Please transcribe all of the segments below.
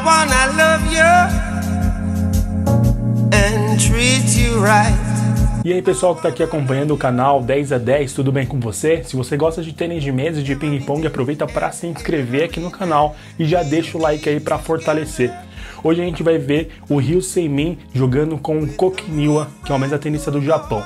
Wanna love you and treat you right. E aí pessoal que está aqui acompanhando o canal 10 a 10, tudo bem com você? Se você gosta de tênis de mesa e de ping pong, aproveita para se inscrever aqui no canal e já deixa o like aí para fortalecer. Hoje a gente vai ver o Ryu Seimin jogando com o Kokiniwa, que é o mesa tenista do Japão.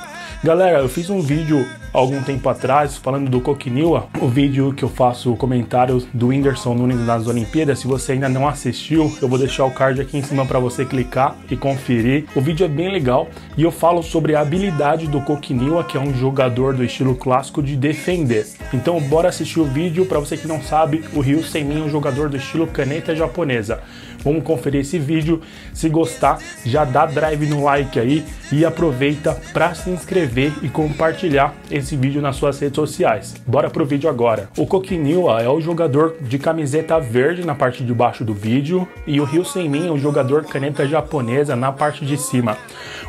Galera, eu fiz um vídeo algum tempo atrás falando do Kokiniwa, o vídeo que eu faço comentários do Whindersson Nunes nas Olimpíadas. Se você ainda não assistiu, eu vou deixar o card aqui em cima para você clicar e conferir. O vídeo é bem legal e eu falo sobre a habilidade do Kokiniwa, que é um jogador do estilo clássico de defender. Então, bora assistir o vídeo. Para você que não sabe, o Ryu Seimin é um jogador do estilo caneta japonesa. Vamos conferir esse vídeo. Se gostar, já dá drive no like aí e aproveita para se inscrever e compartilhar esse vídeo nas suas redes sociais. Bora pro vídeo agora. O Kokiniwa é o jogador de camiseta verde na parte de baixo do vídeo e o Ryu Seimin é o jogador caneta japonesa na parte de cima.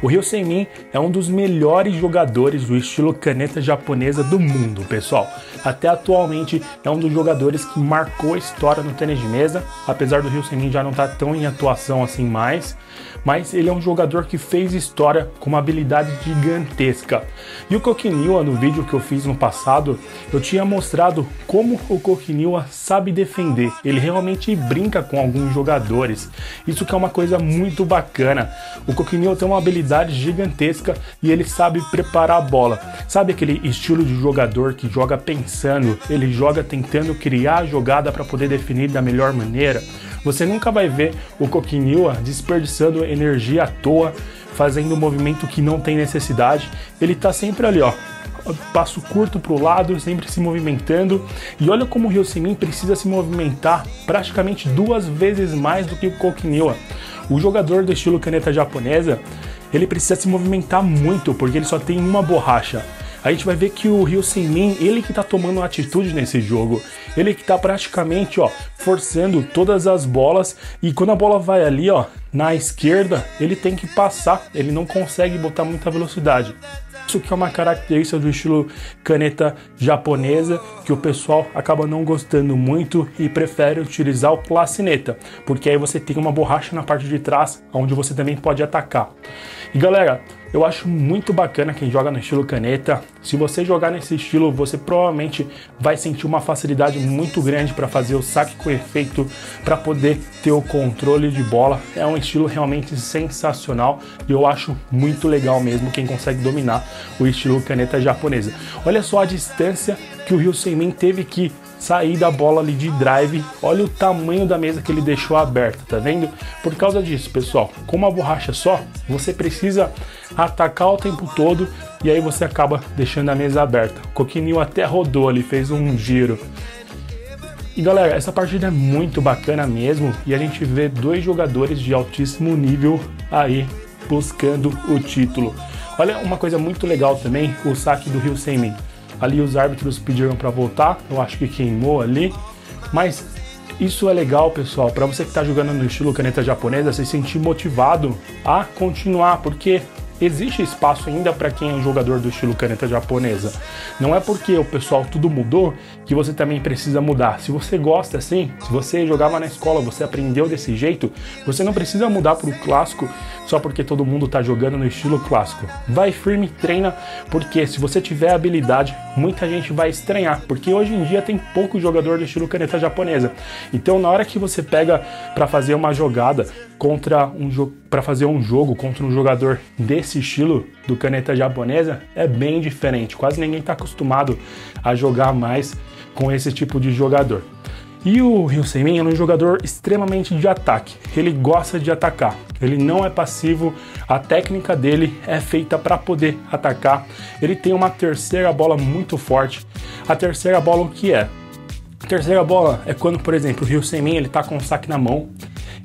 O Ryu Seimin é um dos melhores jogadores do estilo caneta japonesa do mundo, pessoal. Até atualmente é um dos jogadores que marcou a história no tênis de mesa, apesar do Ryu Seimin já não estar tá tão em atuação assim mais, mas ele é um jogador que fez história com uma habilidade gigantesca. E o Kokiniwa, no vídeo que eu fiz no passado, eu tinha mostrado como o Kokiniwa sabe defender. Ele realmente brinca com alguns jogadores. Isso que é uma coisa muito bacana. O Kokiniwa tem uma habilidade gigantesca e ele sabe preparar a bola. Sabe aquele estilo de jogador que joga pensando, ele joga tentando criar a jogada para poder definir da melhor maneira? Você nunca vai ver o Kokiniwa desperdiçando energia à toa, fazendo um movimento que não tem necessidade. Ele tá sempre ali, ó, passo curto para o lado, sempre se movimentando. E olha como o Hyosemin precisa se movimentar praticamente duas vezes mais do que o Kokiniwa. O jogador do estilo caneta japonesa, ele precisa se movimentar muito, porque ele só tem uma borracha a gente vai ver que o Ryu Min, ele que tá tomando atitude nesse jogo, ele que tá praticamente, ó, forçando todas as bolas e quando a bola vai ali, ó, na esquerda, ele tem que passar, ele não consegue botar muita velocidade. Isso que é uma característica do estilo caneta japonesa que o pessoal acaba não gostando muito e prefere utilizar o placineta, porque aí você tem uma borracha na parte de trás onde você também pode atacar. E galera, eu acho muito bacana quem joga no estilo caneta. Se você jogar nesse estilo, você provavelmente vai sentir uma facilidade muito grande para fazer o saque com efeito, para poder ter o controle de bola. É um estilo realmente sensacional e eu acho muito legal mesmo quem consegue dominar o estilo caneta japonesa. Olha só a distância que o Ryu Seimin teve que sair da bola ali de drive. Olha o tamanho da mesa que ele deixou aberta, tá vendo? Por causa disso, pessoal, com uma borracha só, você precisa atacar o tempo todo e aí você acaba deixando a mesa aberta. O Coquinho até rodou ali, fez um giro. E galera, essa partida é muito bacana mesmo e a gente vê dois jogadores de altíssimo nível aí buscando o título. Olha uma coisa muito legal também, o saque do Rio Seimin. Ali os árbitros pediram para voltar, eu acho que queimou ali, mas isso é legal, pessoal, para você que está jogando no estilo caneta japonesa, se sentir motivado a continuar, porque existe espaço ainda para quem é jogador do estilo caneta japonesa. Não é porque o pessoal tudo mudou que você também precisa mudar. Se você gosta assim, se você jogava na escola, você aprendeu desse jeito, você não precisa mudar para o clássico só porque todo mundo está jogando no estilo clássico. Vai firme, treina, porque se você tiver habilidade, muita gente vai estranhar, porque hoje em dia tem pouco jogador do estilo caneta japonesa. Então, na hora que você pega para fazer uma jogada contra um jogo para fazer um jogo contra um jogador desse estilo do caneta japonesa é bem diferente. Quase ninguém está acostumado a jogar mais com esse tipo de jogador. E o Ryu Seimin é um jogador extremamente de ataque. Ele gosta de atacar. Ele não é passivo. A técnica dele é feita para poder atacar. Ele tem uma terceira bola muito forte. A terceira bola o que é? A terceira bola é quando, por exemplo, o Ryu Seimin ele tá com o saque na mão,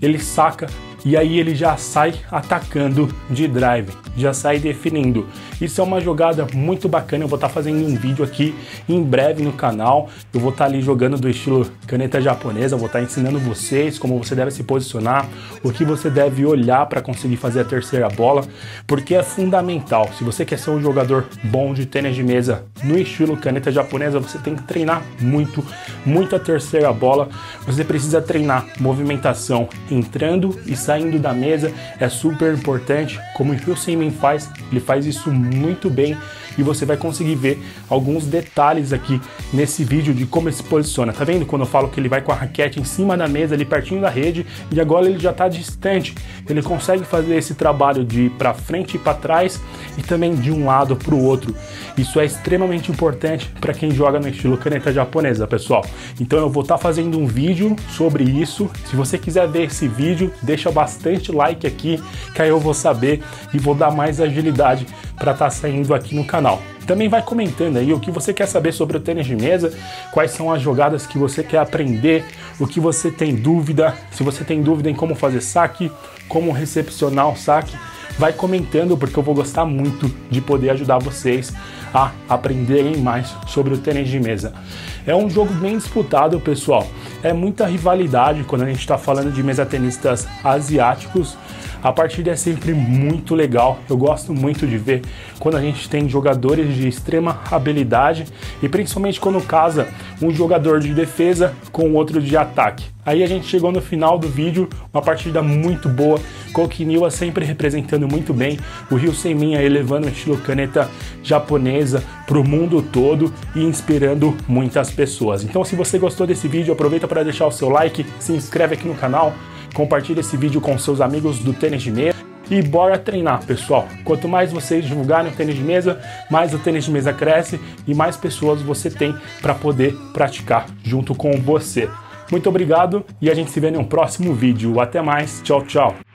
ele saca e aí ele já sai atacando de drive, já sai definindo. Isso é uma jogada muito bacana, eu vou estar tá fazendo um vídeo aqui em breve no canal. Eu vou estar tá ali jogando do estilo caneta japonesa, vou estar tá ensinando vocês como você deve se posicionar, o que você deve olhar para conseguir fazer a terceira bola, porque é fundamental. Se você quer ser um jogador bom de tênis de mesa no estilo caneta japonesa, você tem que treinar muito, muito a terceira bola. Você precisa treinar movimentação entrando e saindo da mesa, é super importante. Como o Phil Simon faz, ele faz isso muito bem e você vai conseguir ver alguns detalhes aqui nesse vídeo de como ele se posiciona. Tá vendo quando eu falo que ele vai com a raquete em cima da mesa, ali pertinho da rede, e agora ele já está distante. Ele consegue fazer esse trabalho de ir para frente e para trás e também de um lado para o outro. Isso é extremamente importante para quem joga no estilo caneta japonesa, pessoal. Então eu vou estar tá fazendo um vídeo sobre isso. Se você quiser ver esse vídeo, deixa bastante like aqui, que aí eu vou saber e vou dar mais agilidade para estar tá saindo aqui no canal. Também vai comentando aí o que você quer saber sobre o tênis de mesa, quais são as jogadas que você quer aprender, o que você tem dúvida, se você tem dúvida em como fazer saque, como recepcionar o saque, vai comentando porque eu vou gostar muito de poder ajudar vocês a aprenderem mais sobre o tênis de mesa. É um jogo bem disputado, pessoal. É muita rivalidade quando a gente está falando de mesa tenistas asiáticos a partida é sempre muito legal. Eu gosto muito de ver quando a gente tem jogadores de extrema habilidade e principalmente quando casa um jogador de defesa com outro de ataque. Aí a gente chegou no final do vídeo, uma partida muito boa, Kokiniwa sempre representando muito bem, o Rio Senminha elevando o estilo caneta japonesa para o mundo todo e inspirando muitas pessoas. Então se você gostou desse vídeo, aproveita para deixar o seu like, se inscreve aqui no canal, compartilhe esse vídeo com seus amigos do tênis de mesa e bora treinar, pessoal. Quanto mais vocês divulgarem o tênis de mesa, mais o tênis de mesa cresce e mais pessoas você tem para poder praticar junto com você. Muito obrigado e a gente se vê um próximo vídeo. Até mais. Tchau, tchau.